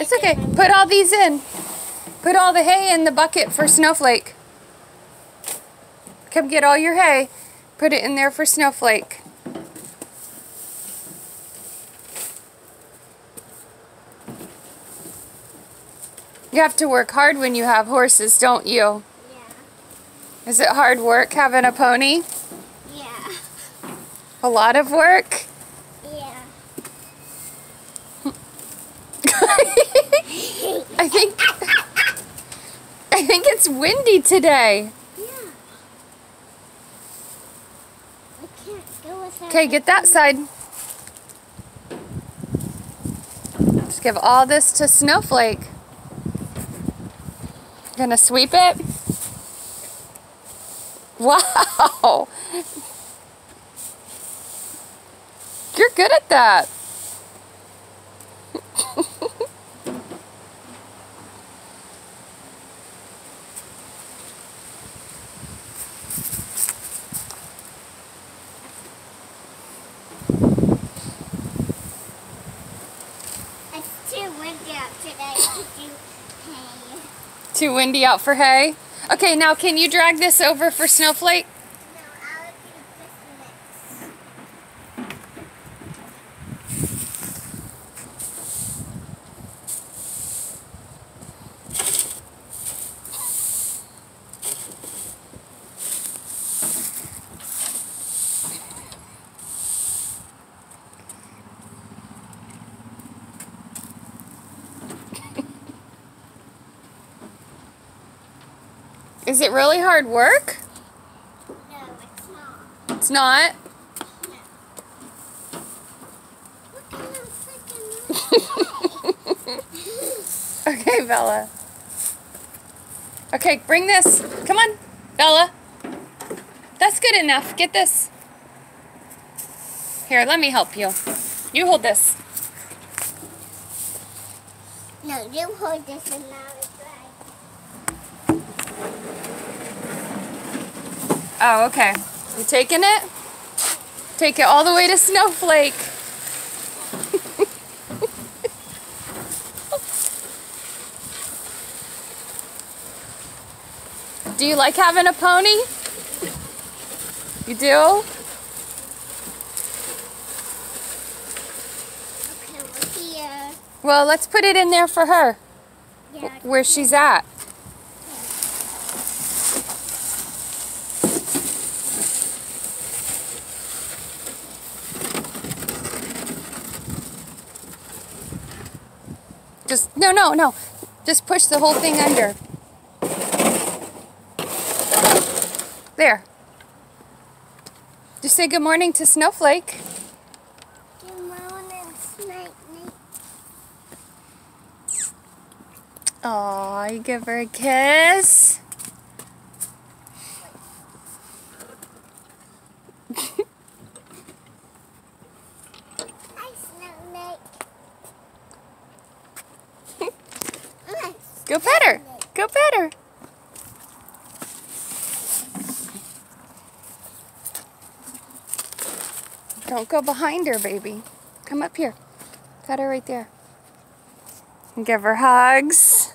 It's okay. Put all these in. Put all the hay in the bucket for Snowflake. Come get all your hay. Put it in there for Snowflake. You have to work hard when you have horses, don't you? Yeah. Is it hard work having a pony? Yeah. A lot of work? Yeah. I think I think it's windy today. Yeah. I can't go with Okay, get that side. Just give all this to Snowflake. Gonna sweep it? Wow! You're good at that. It's too windy out today to do hay. Too windy out for hay. Okay, now can you drag this over for Snowflake? Is it really hard work? No, it's not. It's not. Look at them sticking Okay, Bella. Okay, bring this. Come on, Bella. That's good enough. Get this. Here, let me help you. You hold this. No, you hold this and now. Oh, okay. You taking it? Take it all the way to Snowflake. do you like having a pony? You do? Okay. Well, let's put it in there for her, Yeah, where she's at. Just, no, no, no. Just push the whole thing under. There. Just say good morning to Snowflake. Good morning, Snake Nick. Aw, you give her a kiss. Go pet her. Go pet her. Don't go behind her, baby. Come up here. Pet her right there. And give her hugs.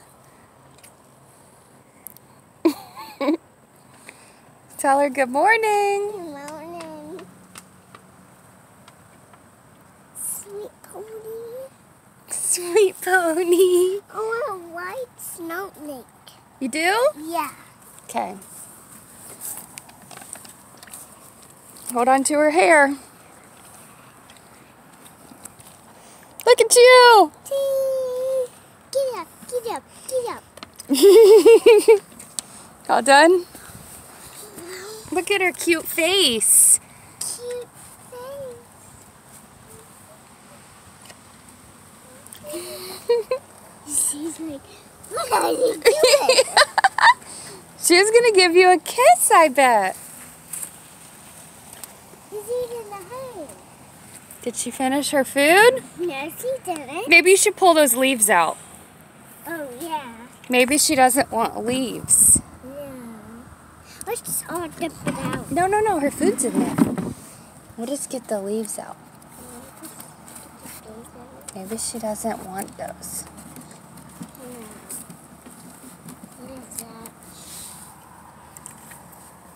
Tell her good morning. Good morning. Sweet pony. Sweet pony. I want a white snowflake. You do? Yeah. Okay. Hold on to her hair. Look at you! Get up, get up, get up. All done? Mm-hmm. Look at her cute face. Cute face. She's like, look how you do it. She was gonna give you a kiss, I bet. She's eating the hay. Did she finish her food? No, she didn't. Maybe you should pull those leaves out. Oh, yeah. Maybe she doesn't want leaves. No. Let's just all dip it out. No, no, no, her food's in there. We'll just get the leaves out. Maybe she doesn't want those.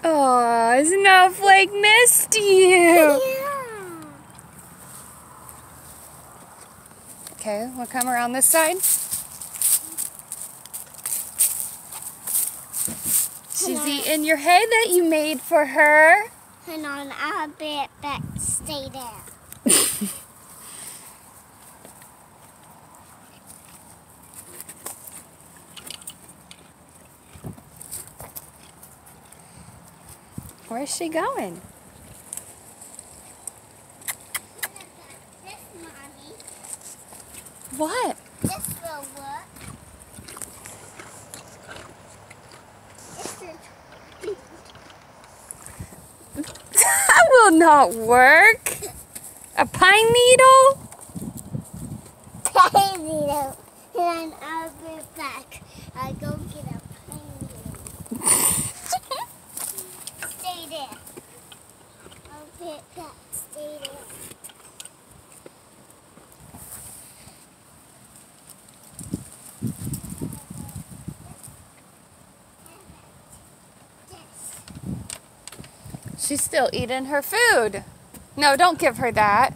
Oh, Snowflake missed you. Yeah. Okay, we'll come around this side. She's eating your hay that you made for her. Hang on, I'll be back. Stay there. Where's she going? What? This will work. That will not work. A pine needle? pine needle. And I'll be back. I'll go get a pine needle. There. Stay there. She's still eating her food. No, don't give her that.